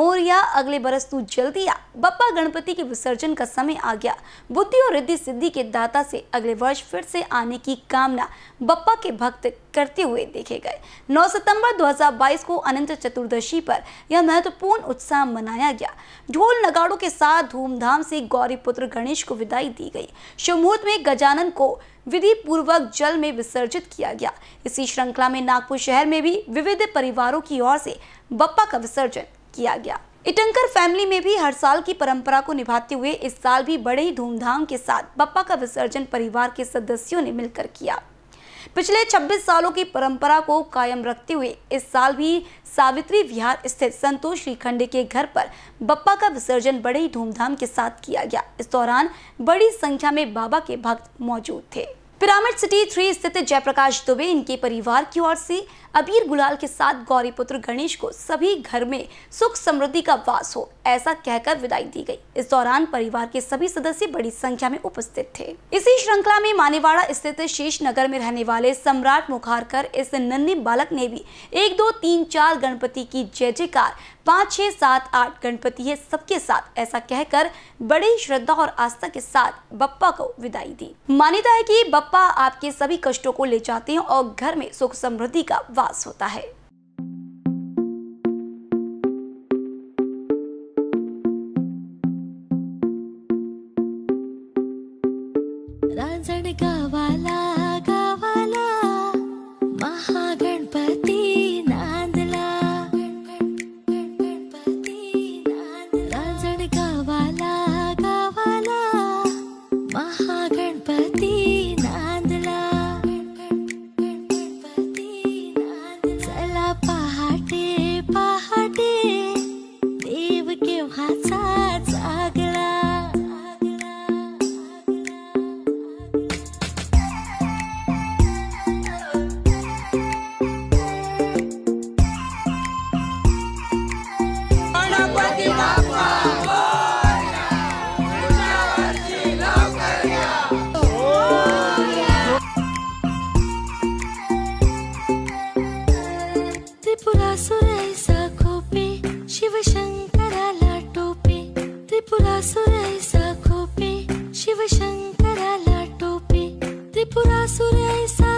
अगले बरस तू जल्दी आ। बप्पा गणपति के विसर्जन का समय आ गया। बुद्धि और रिद्धि सिद्धि के दाता से अगले वर्ष फिर से आने की कामना बप्पा के भक्त करते हुए देखे गए। 9 सितंबर 2022 को अनंत चतुर्दशी पर यह महत्वपूर्ण उत्साह मनाया गया। ढोल नगाड़ों के साथ धूमधाम से गौरी पुत्र गणेश को विदाई दी गई। शुभ मुहूर्त में गजानन को विधि पूर्वक जल में विसर्जित किया गया। इसी श्रृंखला में नागपुर शहर में भी विविध परिवारों की ओर से बप्पा का विसर्जन किया गया। इटंकर फैमिली में भी हर साल की परंपरा को निभाते हुए इस साल भी बड़े ही धूमधाम के साथ बप्पा का विसर्जन परिवार के सदस्यों ने मिलकर किया। पिछले 26 सालों की परंपरा को कायम रखते हुए इस साल भी सावित्री विहार स्थित संतोष श्रीखंडे के घर पर बप्पा का विसर्जन बड़े ही धूमधाम के साथ किया गया। इस दौरान बड़ी संख्या में बाबा के भक्त मौजूद थे। पिरामिड सिटी थ्री स्थित जयप्रकाश दुबे इनके परिवार की ओर से अबीर गुलाल के साथ गौरी पुत्र गणेश को सभी घर में सुख समृद्धि का वास हो, ऐसा कहकर विदाई दी गई। इस दौरान परिवार के सभी सदस्य बड़ी संख्या में उपस्थित थे। इसी श्रृंखला में मानेवाड़ा स्थित शेष नगर में रहने वाले सम्राट मुखारकर, इस नन्हे बालक ने भी एक, दो, तीन, चार गणपति की जय जयकार पाँच, छह, सात, आठ गणपति है सबके साथ, ऐसा कहकर बड़ी श्रद्धा और आस्था के साथ बप्पा को विदाई दी। मान्यता है कि बप्पा आपके सभी कष्टों को ले जाते हैं और घर में सुख समृद्धि का वास होता है। रांजण गावाला गावाला 在。त्रिपुरासुरैसा खोपे शिवशंकराला टोपे त्रिपुरासुरैसा